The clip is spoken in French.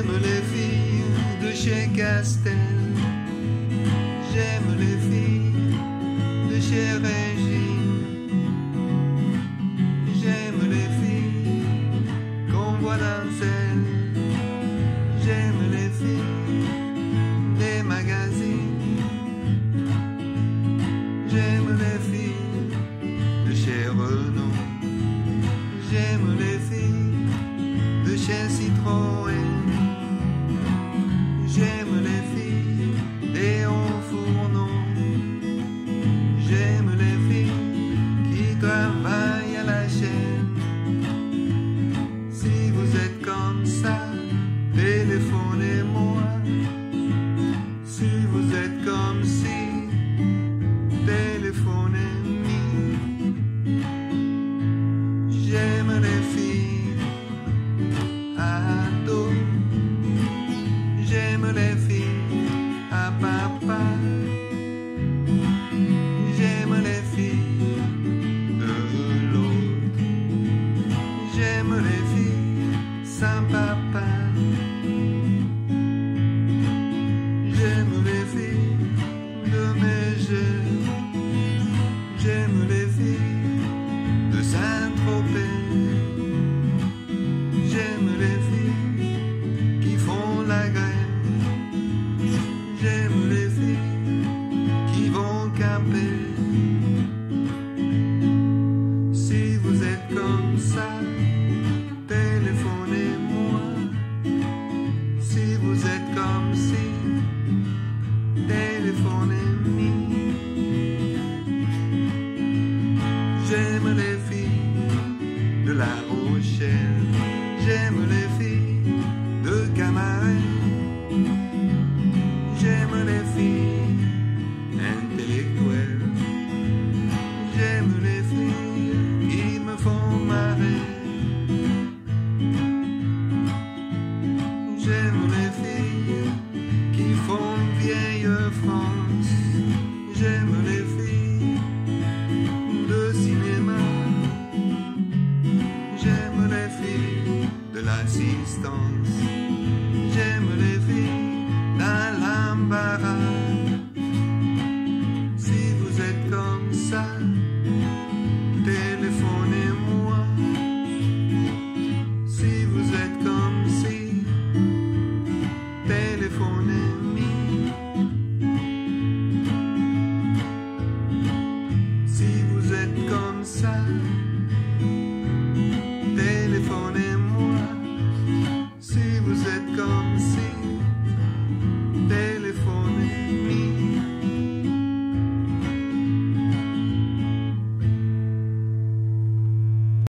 J'aime les filles de chez Castel. J'aime les filles de chez Régine. J'aime les filles qu'on voit danser. J'aime les filles des magazines. J'aime les filles de chez Renault. J'aime les filles de chez Citroën. J'aime les filles des hauts fourneaux. J'aime les filles qui travaillent J'aime les filles de Saint-Tropez. J'aime les filles qui font la grève. J'aime les filles qui vont camper. Si vous êtes comme ça, téléphonez-moi. Si vous êtes comme si, téléphonez-moi. assistance. J'aime les filles dans l'embarras. Si vous êtes comme ça, téléphonez-moi. Si vous êtes comme si, téléphonez-moi. Si vous êtes comme ça,